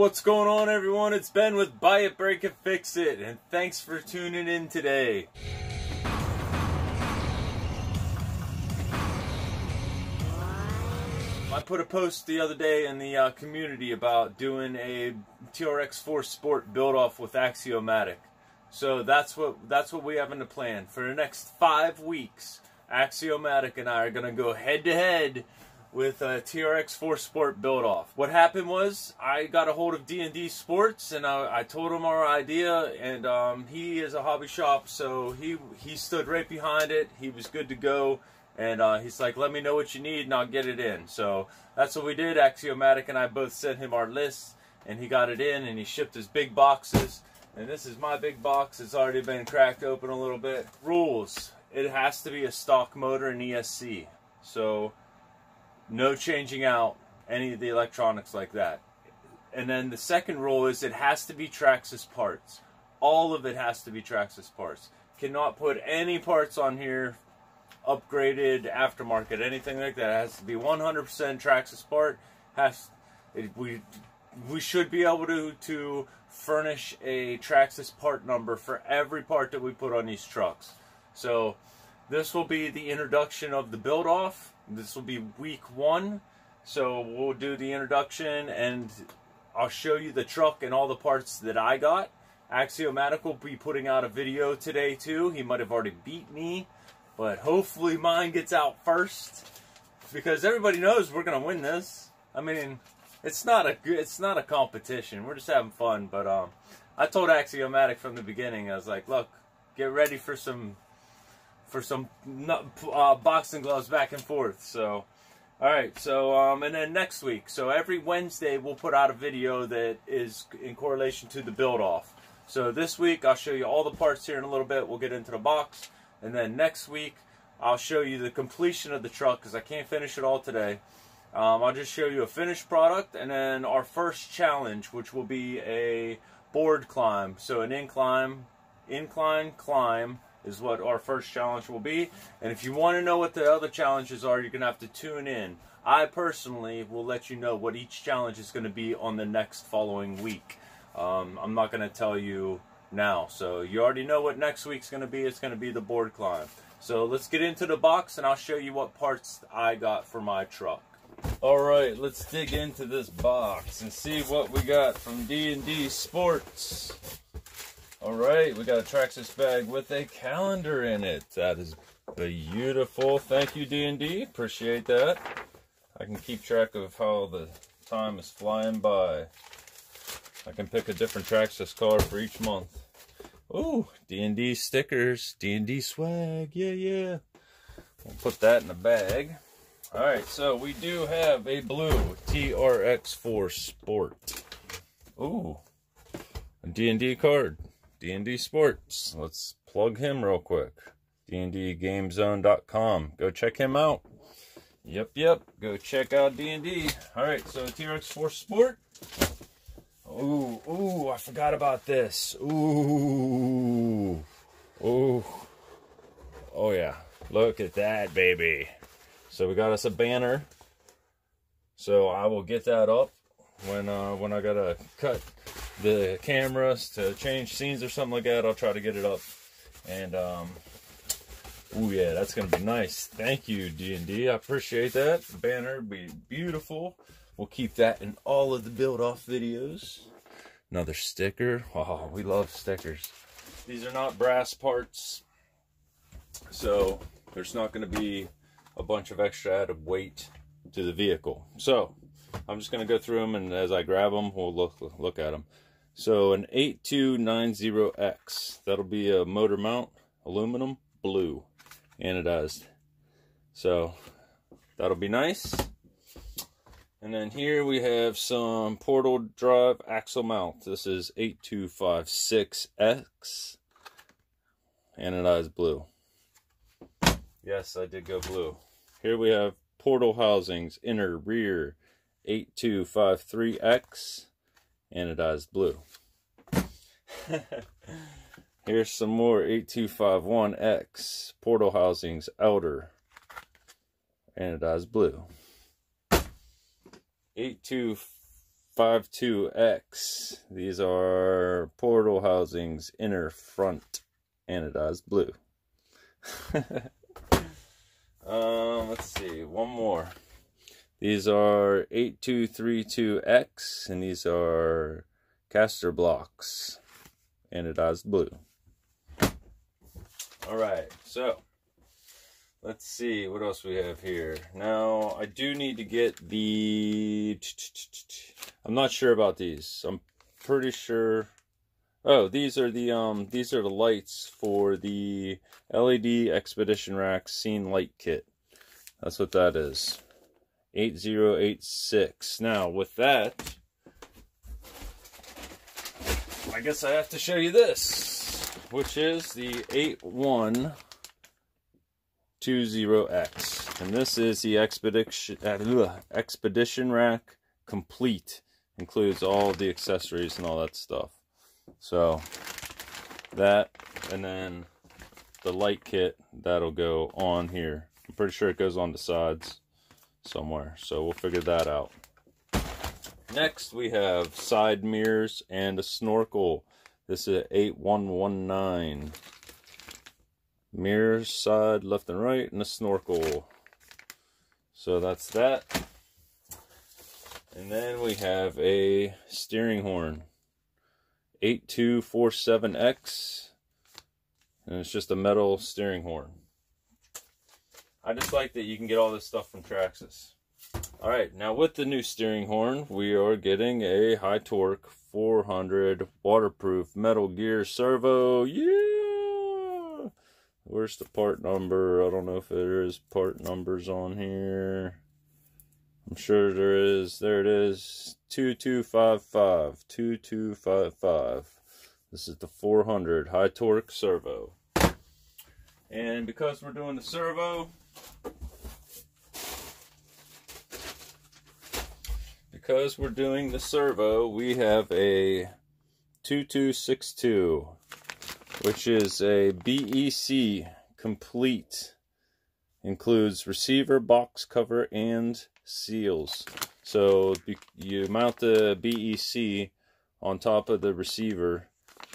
What's going on, everyone? It's Ben with Buy It, Break It, Fix It, and thanks for tuning in today. I put a post the other day in the uh, community about doing a TRX4 Sport build-off with Axiomatic. So that's what that's what we have in the plan for the next five weeks. Axiomatic and I are going to go head to head with a TRX4 Sport build off. What happened was I got a hold of D&D Sports and I, I told him our idea and um, he is a hobby shop so he he stood right behind it. He was good to go and uh, he's like let me know what you need and I'll get it in. So that's what we did. Axiomatic and I both sent him our list and he got it in and he shipped his big boxes. And this is my big box. It's already been cracked open a little bit. Rules. It has to be a stock motor and ESC. So no changing out any of the electronics like that. And then the second rule is it has to be Traxxas parts. All of it has to be Traxxas parts. Cannot put any parts on here upgraded aftermarket anything like that. It has to be 100% Traxxas part. Has it, we we should be able to to furnish a Traxxas part number for every part that we put on these trucks. So this will be the introduction of the build off this will be week one. So we'll do the introduction and I'll show you the truck and all the parts that I got. Axiomatic will be putting out a video today too. He might have already beat me, but hopefully mine gets out first because everybody knows we're gonna win this. I mean, it's not a good, it's not a competition. We're just having fun. But um, I told Axiomatic from the beginning. I was like, look, get ready for some for some uh, boxing gloves back and forth. So, all right. So, um, and then next week. So every Wednesday we'll put out a video that is in correlation to the build off. So this week I'll show you all the parts here in a little bit. We'll get into the box, and then next week I'll show you the completion of the truck because I can't finish it all today. Um, I'll just show you a finished product and then our first challenge, which will be a board climb. So an incline, incline climb is what our first challenge will be. And if you want to know what the other challenges are, you're going to have to tune in. I personally will let you know what each challenge is going to be on the next following week. Um, I'm not going to tell you now. So you already know what next week's going to be. It's going to be the board climb. So let's get into the box and I'll show you what parts I got for my truck. All right, let's dig into this box and see what we got from D&D Sports. All right, we got a Traxxas bag with a calendar in it. That is beautiful. Thank you, D&D. Appreciate that. I can keep track of how the time is flying by. I can pick a different Traxxas car for each month. Ooh, D&D stickers, D&D swag, yeah, yeah. We'll put that in the bag. All right, so we do have a blue TRX4 Sport. Ooh, a D&D card. D&D Sports. Let's plug him real quick. D&DGameZone.com. Go check him out. Yep, yep. Go check out D&D. All right, so TRX4 Sport. Ooh, ooh, I forgot about this. Ooh, ooh. Oh, yeah. Look at that, baby. So we got us a banner. So I will get that up when uh, when I gotta cut the cameras to change scenes or something like that, I'll try to get it up. And, um, oh yeah, that's going to be nice. Thank you, D&D. I appreciate that. The banner be beautiful. We'll keep that in all of the build-off videos. Another sticker. Oh, we love stickers. These are not brass parts, so there's not going to be a bunch of extra added weight to the vehicle. So, I'm just going to go through them, and as I grab them, we'll look, look at them. So an 8290X, that'll be a motor mount, aluminum, blue, anodized. So that'll be nice. And then here we have some portal drive axle mount. This is 8256X, anodized blue. Yes, I did go blue. Here we have portal housings, inner, rear, 8253X, anodized blue. Here's some more 8251X portal housings outer anodized blue. 8252X. These are portal housings, inner front, anodized blue. um, let's see, one more. These are 8232X, and these are caster blocks, anodized blue. All right, so let's see what else we have here. Now, I do need to get the. I'm not sure about these. I'm pretty sure. Oh, these are the um these are the lights for the LED Expedition Rack Scene Light Kit. That's what that is. 8086. Now, with that, I guess I have to show you this, which is the 8120X. And this is the Expedition, uh, Expedition Rack Complete. Includes all the accessories and all that stuff. So, that, and then the light kit, that'll go on here. I'm pretty sure it goes on the sides somewhere. So we'll figure that out. Next, we have side mirrors and a snorkel. This is 8119. Mirrors, side, left and right, and a snorkel. So that's that. And then we have a steering horn. 8247X. And it's just a metal steering horn. I just like that you can get all this stuff from Traxxas. Alright, now with the new steering horn, we are getting a high torque 400 waterproof metal gear servo. Yeah! Where's the part number? I don't know if there is part numbers on here. I'm sure there is. There it is. 2255. 2255. This is the 400 high torque servo. And because we're doing the servo, because we're doing the servo, we have a 2262, which is a BEC complete. Includes receiver, box cover, and seals. So you mount the BEC on top of the receiver,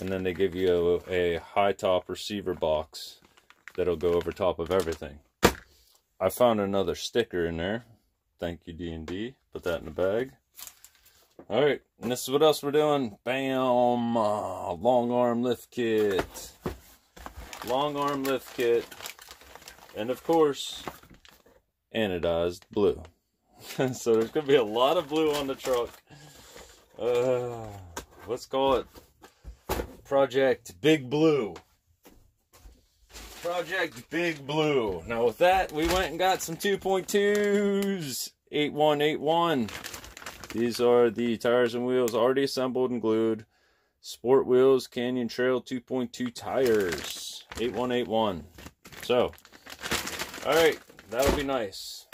and then they give you a, a high top receiver box that'll go over top of everything. I found another sticker in there. Thank you, D&D. Put that in the bag. All right, and this is what else we're doing. Bam! Uh, long arm lift kit. Long arm lift kit. And of course, anodized blue. so there's going to be a lot of blue on the truck. Uh, let's call it Project Big Blue. Project Big Blue. Now with that, we went and got some 2.2s. 8181. These are the tires and wheels already assembled and glued. Sport wheels, Canyon Trail 2.2 tires. 8181. So, alright, that'll be nice.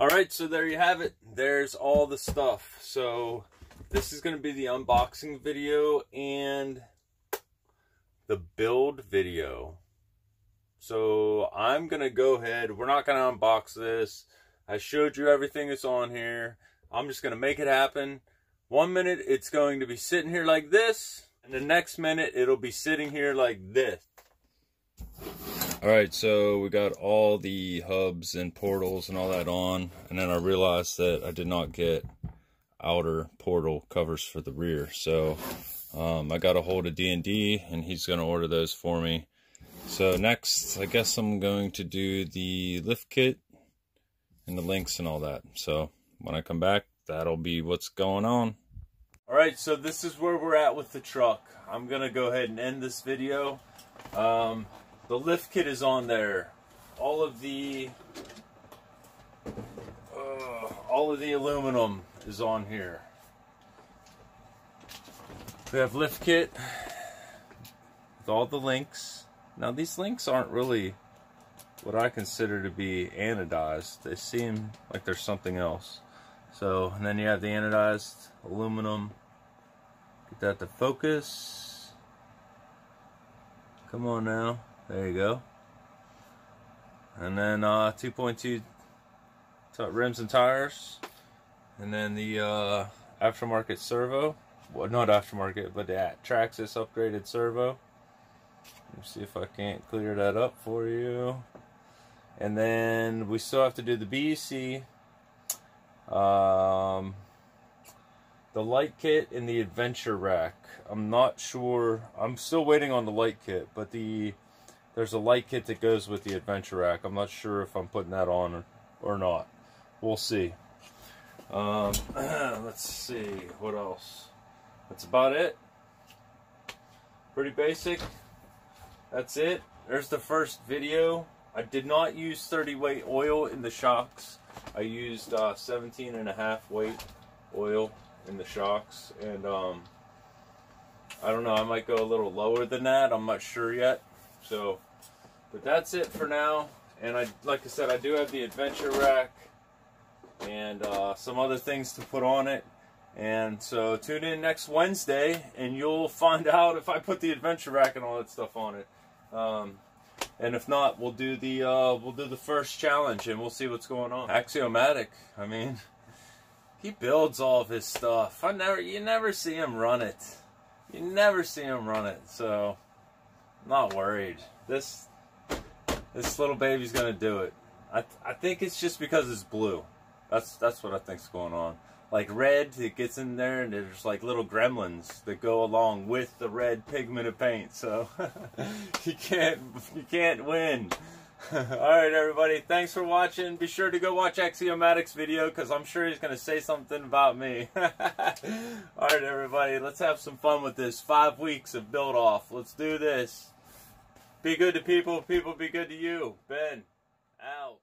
Alright, so there you have it. There's all the stuff. So, this is going to be the unboxing video and the build video. So I'm going to go ahead. We're not going to unbox this. I showed you everything that's on here. I'm just going to make it happen. One minute it's going to be sitting here like this. And the next minute it'll be sitting here like this. Alright, so we got all the hubs and portals and all that on. And then I realized that I did not get outer portal covers for the rear. So um, I got a hold of D&D and he's going to order those for me. So next, I guess I'm going to do the lift kit and the links and all that. So when I come back, that'll be what's going on. All right, so this is where we're at with the truck. I'm gonna go ahead and end this video. Um, the lift kit is on there. All of the uh, all of the aluminum is on here. We have lift kit with all the links. Now these links aren't really what I consider to be anodized. They seem like there's something else. So, and then you have the anodized aluminum. Get that to focus. Come on now. There you go. And then uh, 2.2 rims and tires. And then the uh, aftermarket servo. Well, not aftermarket, but the Traxxas upgraded servo. See if I can't clear that up for you. And then we still have to do the BEC, um, the light kit, and the adventure rack. I'm not sure. I'm still waiting on the light kit, but the there's a light kit that goes with the adventure rack. I'm not sure if I'm putting that on or, or not. We'll see. Um, let's see what else. That's about it. Pretty basic. That's it. There's the first video. I did not use 30 weight oil in the shocks. I used uh, 17 and a half weight oil in the shocks. And um, I don't know, I might go a little lower than that. I'm not sure yet. So, but that's it for now. And I, like I said, I do have the adventure rack and uh, some other things to put on it. And so tune in next Wednesday, and you'll find out if I put the adventure rack and all that stuff on it. Um, and if not, we'll do the uh, we'll do the first challenge, and we'll see what's going on. Axiomatic, I mean, he builds all of his stuff. I never, you never see him run it. You never see him run it, so I'm not worried. This this little baby's gonna do it. I I think it's just because it's blue. That's that's what I think's going on. Like red, it gets in there, and there's like little gremlins that go along with the red pigment of paint. So you can't you can't win. All right, everybody. Thanks for watching. Be sure to go watch Axiomatic's video because I'm sure he's going to say something about me. All right, everybody. Let's have some fun with this. Five weeks of build off. Let's do this. Be good to people. People be good to you. Ben, out.